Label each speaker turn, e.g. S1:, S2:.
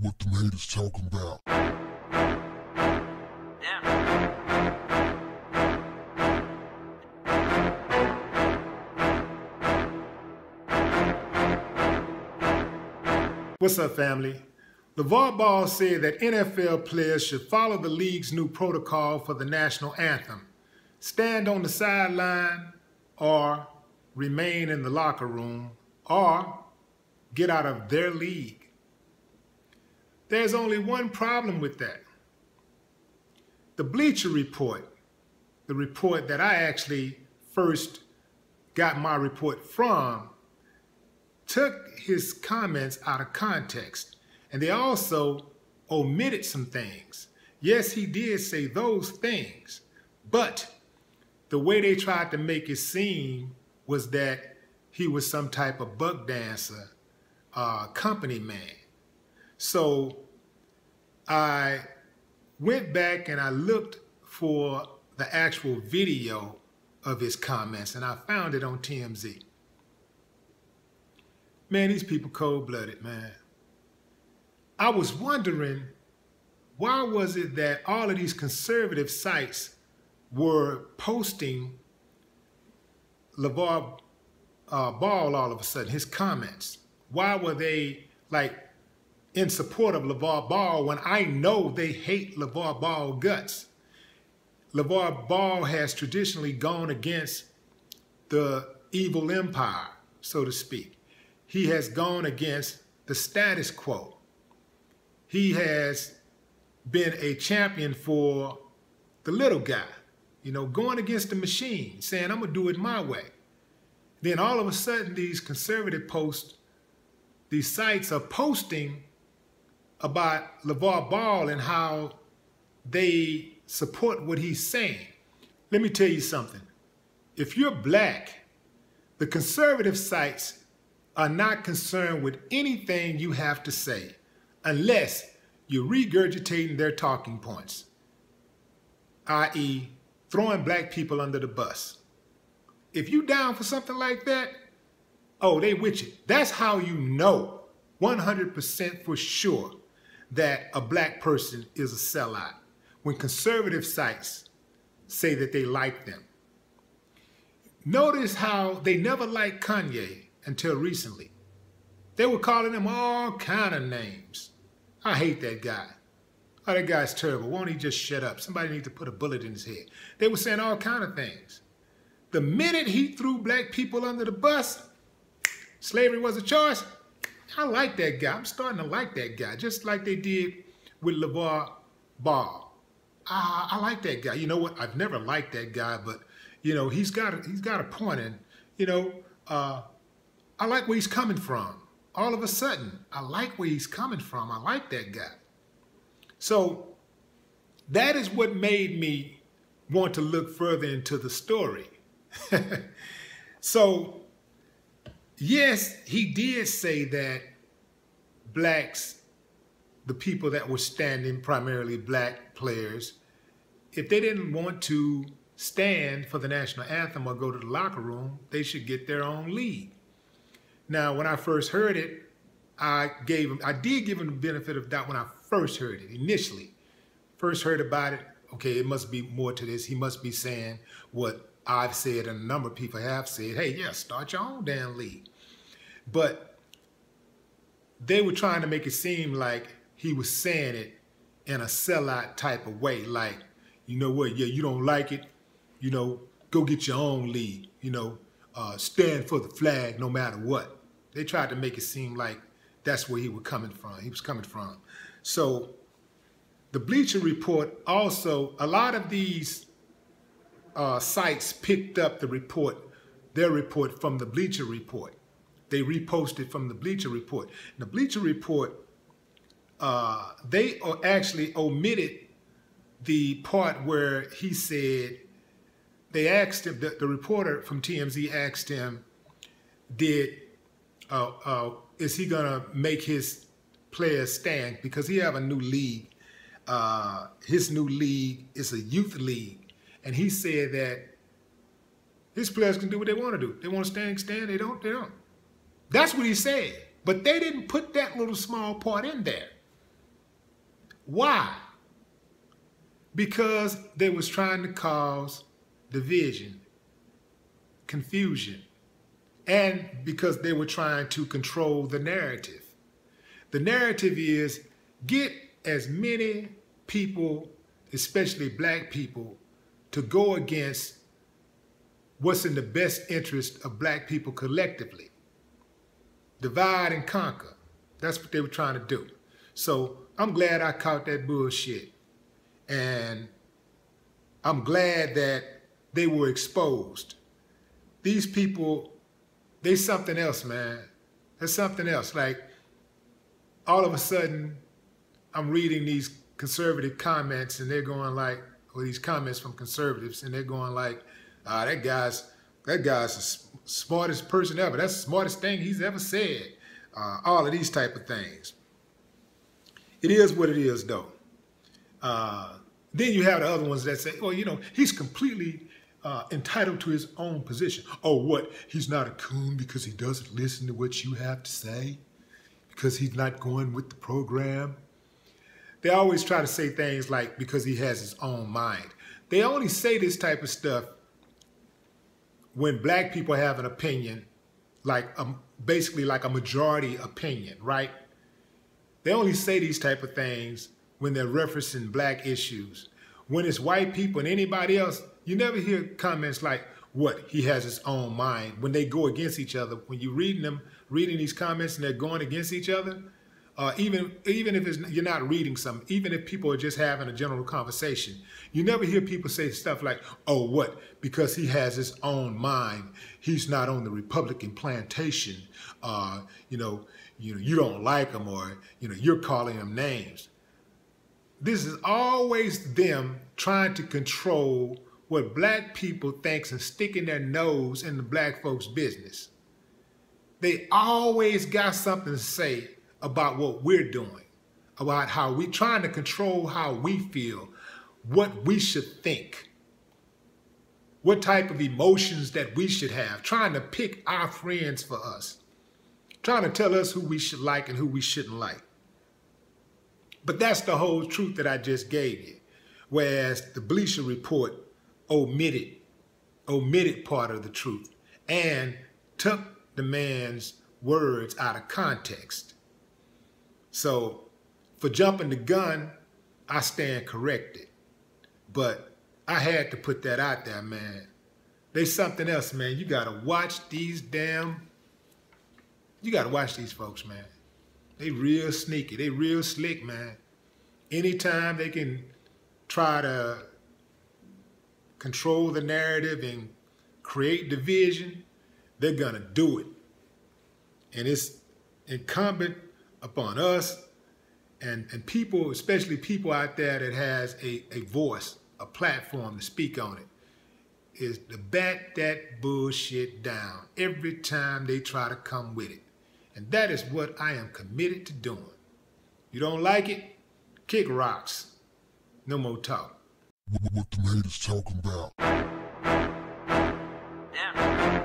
S1: what them haters talking about.
S2: What's up, family? LaVar Ball said that NFL players should follow the league's new protocol for the national anthem, stand on the sideline, or remain in the locker room, or get out of their league. There's only one problem with that. The Bleacher Report, the report that I actually first got my report from, took his comments out of context and they also omitted some things. Yes, he did say those things, but the way they tried to make it seem was that he was some type of buck dancer, uh, company man. So I went back and I looked for the actual video of his comments and I found it on TMZ. Man, these people cold-blooded, man. I was wondering, why was it that all of these conservative sites were posting LaVar uh, Ball all of a sudden, his comments? Why were they like in support of LaVar Ball when I know they hate LaVar Ball guts? LaVar Ball has traditionally gone against the evil empire, so to speak he has gone against the status quo. He has been a champion for the little guy, you know, going against the machine, saying, I'm going to do it my way. Then all of a sudden, these conservative posts, these sites are posting about LaVar Ball and how they support what he's saying. Let me tell you something. If you're black, the conservative sites are not concerned with anything you have to say unless you're regurgitating their talking points, i.e., throwing black people under the bus. If you down for something like that, oh, they with you. That's how you know 100% for sure that a black person is a sellout. When conservative sites say that they like them. Notice how they never liked Kanye until recently. They were calling him all kind of names. I hate that guy. Oh, that guy's terrible. Won't he just shut up? Somebody needs to put a bullet in his head. They were saying all kind of things. The minute he threw black people under the bus, slavery was a choice. I like that guy. I'm starting to like that guy, just like they did with LaVar Ball. I, I like that guy. You know what? I've never liked that guy, but you know he's got a, he's got a point, and you know uh, I like where he's coming from. All of a sudden, I like where he's coming from. I like that guy. So that is what made me want to look further into the story. so, yes, he did say that blacks, the people that were standing, primarily black players, if they didn't want to stand for the national anthem or go to the locker room, they should get their own league. Now, when I first heard it, I gave him, I did give him the benefit of doubt when I first heard it, initially. First heard about it, okay, it must be more to this. He must be saying what I've said and a number of people have said, hey, yeah, start your own damn league. But they were trying to make it seem like he was saying it in a sellout type of way, like, you know what, yeah, you don't like it, you know, go get your own league, you know, uh, stand for the flag no matter what. They tried to make it seem like that's where he was coming from. He was coming from. So the Bleacher Report also, a lot of these uh, sites picked up the report, their report from the Bleacher Report. They reposted from the Bleacher Report. the Bleacher Report, uh, they actually omitted the part where he said they asked him, the, the reporter from TMZ asked him, did, uh, uh, is he gonna make his players stand? Because he have a new league. Uh, his new league is a youth league. And he said that his players can do what they want to do. They want to stand, stand. They don't, they don't. That's what he said. But they didn't put that little small part in there. Why? Because they was trying to cause division, confusion, and because they were trying to control the narrative. The narrative is get as many people, especially black people, to go against what's in the best interest of black people collectively. Divide and conquer. That's what they were trying to do. So I'm glad I caught that bullshit. And I'm glad that they were exposed. These people, they something else, man. There's something else. Like all of a sudden, I'm reading these conservative comments and they're going like, or these comments from conservatives, and they're going like, ah, that guy's that guy's smartest person ever. That's the smartest thing he's ever said. Uh, all of these type of things. It is what it is, though. Uh, then you have the other ones that say, well, you know, he's completely uh, entitled to his own position. Oh, what? He's not a coon because he doesn't listen to what you have to say? Because he's not going with the program? They always try to say things like because he has his own mind. They only say this type of stuff when black people have an opinion, like a, basically like a majority opinion, right? They only say these type of things when they're referencing black issues. When it's white people and anybody else, you never hear comments like, what, he has his own mind. When they go against each other, when you're reading them, reading these comments and they're going against each other, uh, even even if you're not reading something, even if people are just having a general conversation, you never hear people say stuff like, "Oh, what? Because he has his own mind, he's not on the Republican plantation. Uh, you know, you know, you don't like him, or you know, you're calling him names." This is always them trying to control what black people thinks and sticking their nose in the black folks' business. They always got something to say about what we're doing, about how we're trying to control how we feel, what we should think, what type of emotions that we should have, trying to pick our friends for us, trying to tell us who we should like and who we shouldn't like. But that's the whole truth that I just gave you. Whereas the Bleacher Report omitted, omitted part of the truth and took the man's words out of context. So for jumping the gun, I stand corrected. But I had to put that out there, man. There's something else, man. You gotta watch these damn. You gotta watch these folks, man. They real sneaky. They real slick, man. Anytime they can try to control the narrative and create division, they're gonna do it. And it's incumbent upon us and, and people, especially people out there that has a, a voice, a platform to speak on it, is to bat that bullshit down every time they try to come with it. And that is what I am committed to doing. You don't like it? Kick rocks. No more talk.
S1: What, the them haters talking about? Damn.